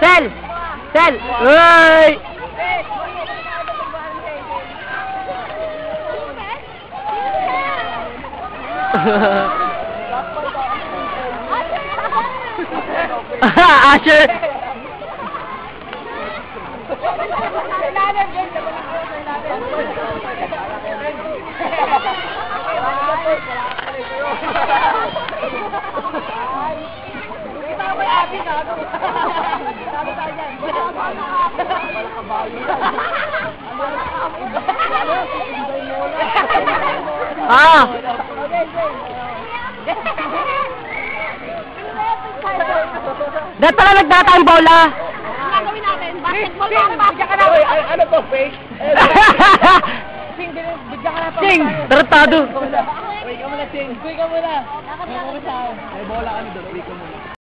Sel! Sel! Uy! Asher! Ah! Dahil pala nagtatang bola! Gagawin natin. Basketball. Basketball. Ano to, fake? Sing, bigyan ka na pa. Sing! Tarantado! Uy, ka muna, Ching. Uy, ka muna. Muna. May bola kami doon. Uy, ka muna.